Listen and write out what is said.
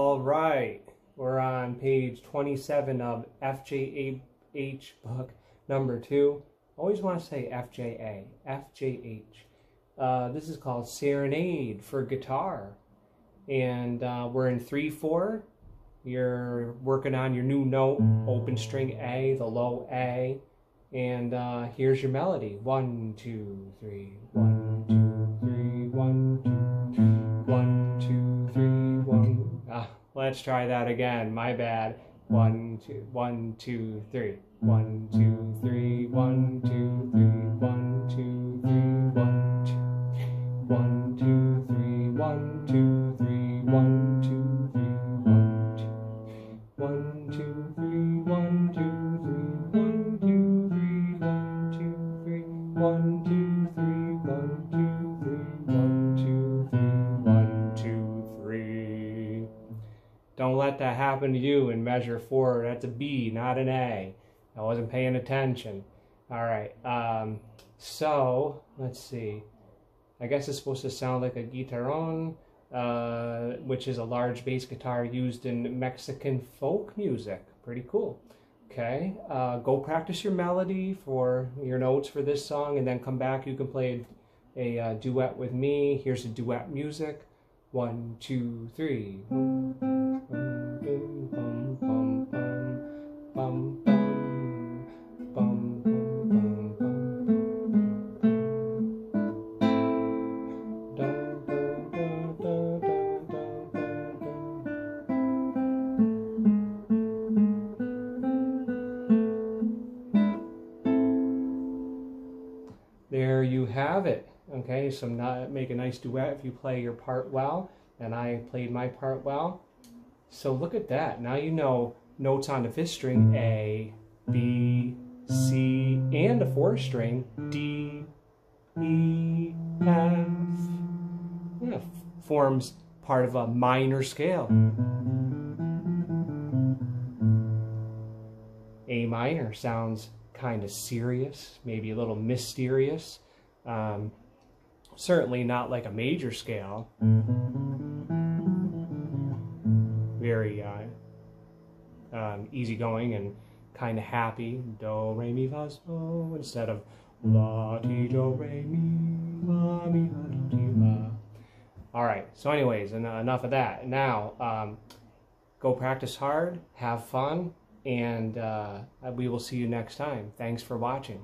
All right, we're on page 27 of FJH book number two. Always want to say FJA, FJH. Uh, this is called Serenade for Guitar. And uh, we're in 3-4. You're working on your new note, open string A, the low A. And uh, here's your melody. One, two, three, one, two, three, one, two, let's try that again. My bad. Mm. One, two, one, two, three. Mm. One, two, three, one, two, three, one, two, three, one, two, one, two, three, one, two, three, one, two, Don't let that happen to you in measure four. That's a B, not an A. I wasn't paying attention. All right. Um, so let's see. I guess it's supposed to sound like a guitarron, uh, which is a large bass guitar used in Mexican folk music. Pretty cool. Okay. Uh, go practice your melody for your notes for this song, and then come back. You can play a, a uh, duet with me. Here's the duet music. One, two, three. There you have it. Okay, so not make a nice duet if you play your part well, and I played my part well. So look at that. Now you know notes on the fifth string A, B, C, and the fourth string D, E, F. Yeah, forms part of a minor scale. A minor sounds kind of serious, maybe a little mysterious. Um, certainly not like a major scale. Very uh, um, easygoing and kind of happy. Do, re, mi, fa, sol, instead of la, ti, do, re, mi, la, mi, fa, do, ti, la. All right, so, anyways, en- enough of that. Now, um, go practice hard, have fun, and uh, we will see you next time. Thanks for watching.